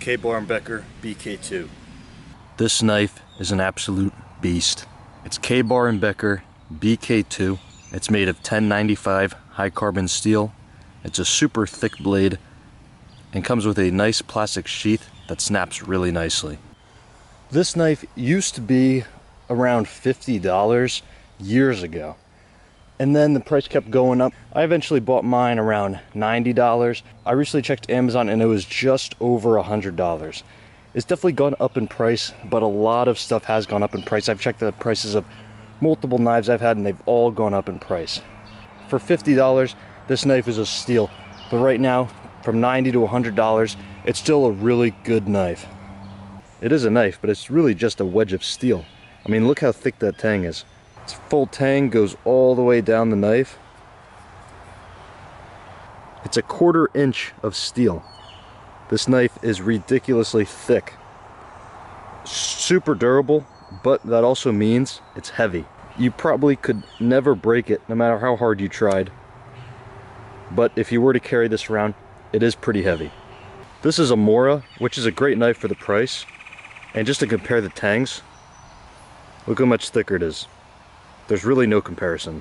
Ka-Bar & Becker BK2. This knife is an absolute beast. It's Ka-Bar & Becker BK2. It's made of 1095 high carbon steel. It's a super thick blade and comes with a nice plastic sheath that snaps really nicely. This knife used to be around $50 years ago. And then the price kept going up. I eventually bought mine around $90. I recently checked Amazon and it was just over $100. It's definitely gone up in price, but a lot of stuff has gone up in price. I've checked the prices of multiple knives I've had and they've all gone up in price. For $50, this knife is a steal. But right now, from 90 to $100, it's still a really good knife. It is a knife, but it's really just a wedge of steel. I mean, look how thick that tang is. Its full tang goes all the way down the knife. It's a quarter inch of steel. This knife is ridiculously thick. Super durable, but that also means it's heavy. You probably could never break it no matter how hard you tried. But if you were to carry this around, it is pretty heavy. This is a Mora, which is a great knife for the price. And just to compare the tangs, look how much thicker it is. There's really no comparison.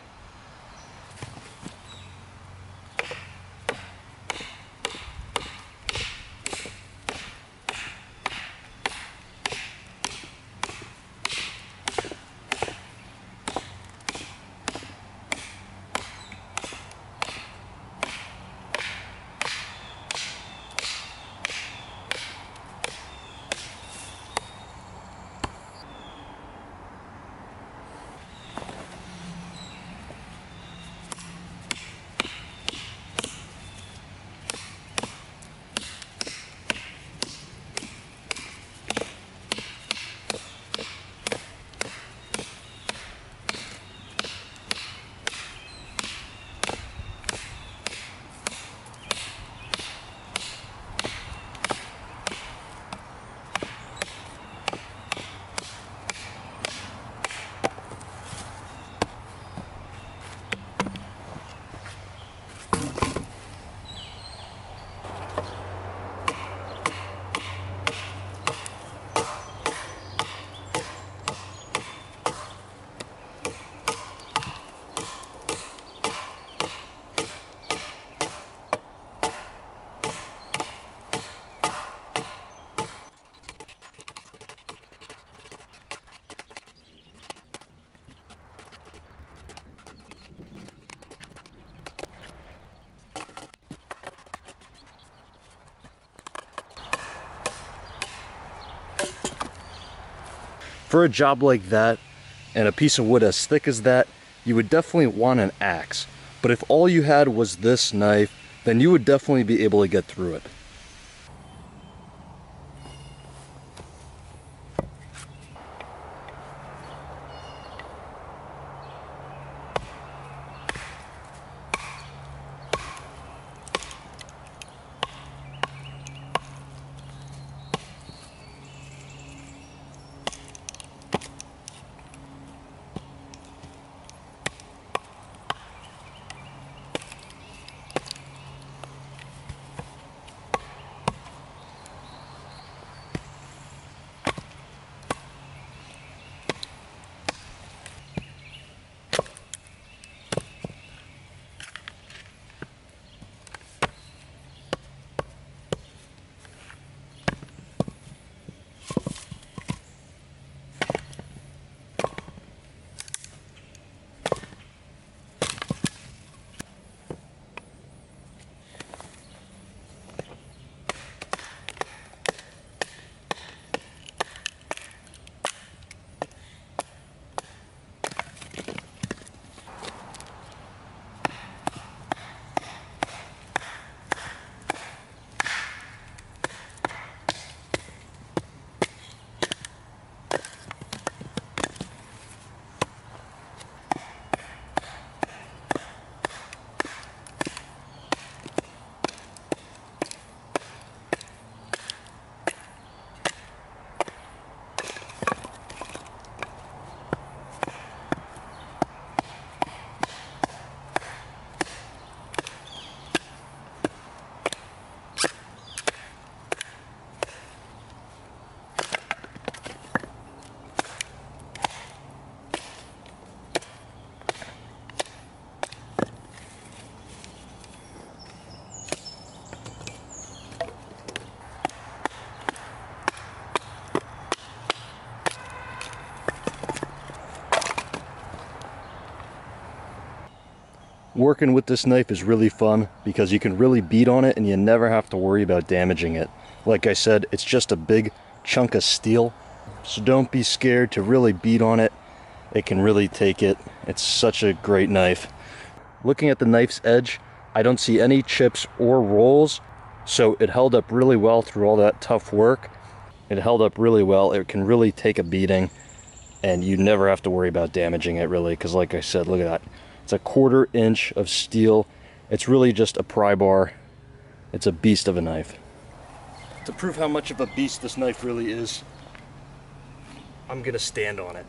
For a job like that, and a piece of wood as thick as that, you would definitely want an axe. But if all you had was this knife, then you would definitely be able to get through it. Working with this knife is really fun because you can really beat on it and you never have to worry about damaging it. Like I said, it's just a big chunk of steel. So don't be scared to really beat on it. It can really take it. It's such a great knife. Looking at the knife's edge, I don't see any chips or rolls. So it held up really well through all that tough work. It held up really well. It can really take a beating and you never have to worry about damaging it really because like I said, look at that. It's a quarter inch of steel. It's really just a pry bar. It's a beast of a knife. To prove how much of a beast this knife really is, I'm gonna stand on it.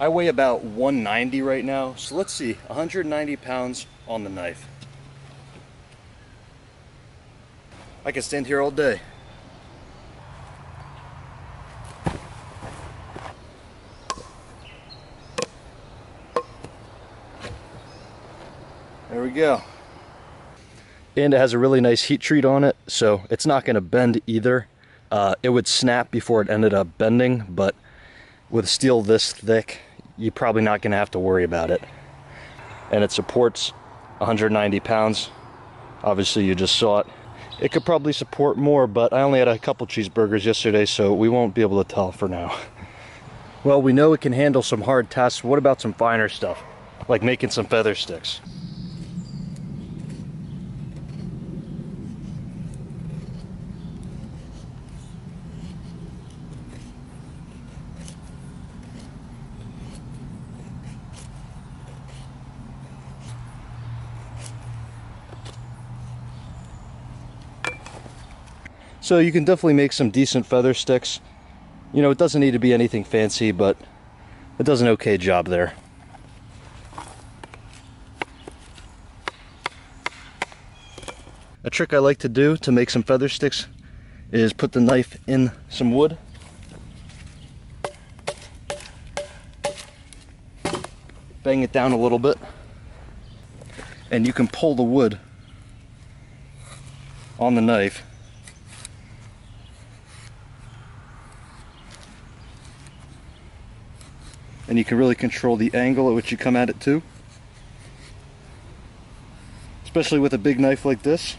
I weigh about 190 right now, so let's see, 190 pounds on the knife. I can stand here all day. There we go. And it has a really nice heat treat on it, so it's not going to bend either. Uh, it would snap before it ended up bending, but with steel this thick, you're probably not going to have to worry about it. And it supports 190 pounds. Obviously, you just saw it. It could probably support more, but I only had a couple cheeseburgers yesterday, so we won't be able to tell for now. Well, we know it can handle some hard tests. What about some finer stuff, like making some feather sticks? So you can definitely make some decent feather sticks. You know, it doesn't need to be anything fancy, but it does an okay job there. A trick I like to do to make some feather sticks is put the knife in some wood. Bang it down a little bit. And you can pull the wood on the knife and you can really control the angle at which you come at it too. Especially with a big knife like this.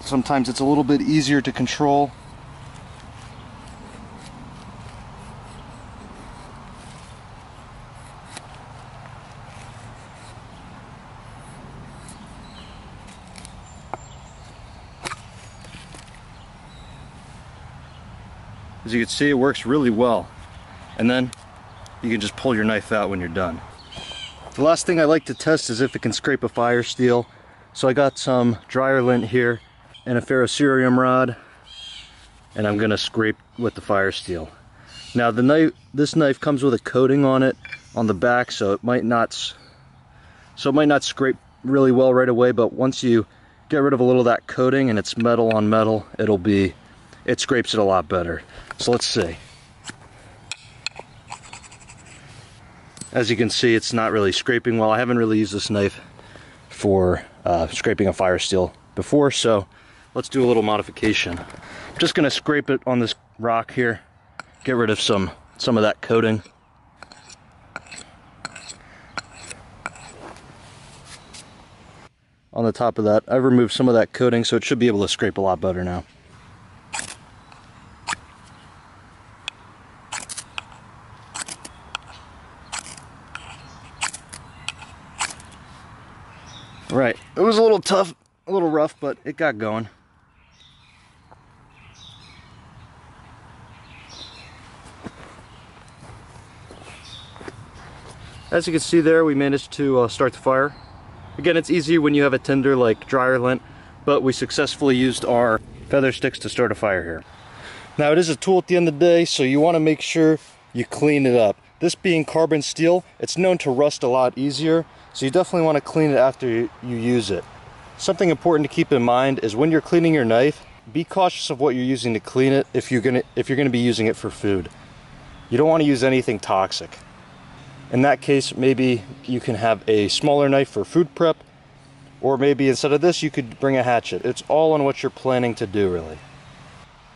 Sometimes it's a little bit easier to control As you can see, it works really well. And then you can just pull your knife out when you're done. The last thing I like to test is if it can scrape a fire steel. So I got some dryer lint here and a ferrocerium rod and I'm gonna scrape with the fire steel. Now the knife, this knife comes with a coating on it on the back so it might not so it might not scrape really well right away but once you get rid of a little of that coating and it's metal on metal it'll be it scrapes it a lot better. So let's see. As you can see, it's not really scraping well. I haven't really used this knife for uh, scraping a fire steel before, so let's do a little modification. I'm just gonna scrape it on this rock here, get rid of some, some of that coating. On the top of that, I've removed some of that coating, so it should be able to scrape a lot better now. Right, it was a little tough, a little rough, but it got going. As you can see there, we managed to uh, start the fire. Again, it's easy when you have a tinder like dryer lint, but we successfully used our feather sticks to start a fire here. Now it is a tool at the end of the day, so you want to make sure you clean it up. This being carbon steel, it's known to rust a lot easier, so you definitely want to clean it after you, use it. Something important to keep in mind is when you're cleaning your knife, be cautious of what you're using to clean it if you're gonna if you're gonna be using it for food. You don't want to use anything toxic. In that case, maybe you can have a smaller knife for food prep, or maybe instead of this, you could bring a hatchet. It's all on what you're planning to do, really.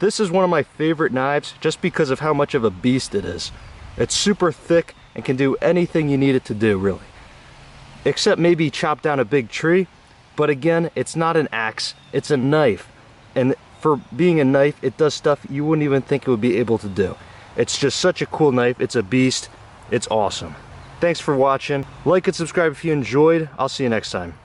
This is one of my favorite knives just because of how much of a beast it is. It's super thick and can do anything you need it to do, really. Except maybe chop down a big tree, but again, it's not an axe, it's a knife. And for being a knife, it does stuff you wouldn't even think it would be able to do. It's just such a cool knife, it's a beast, it's awesome. Thanks for watching. Like and subscribe if you enjoyed. I'll see you next time.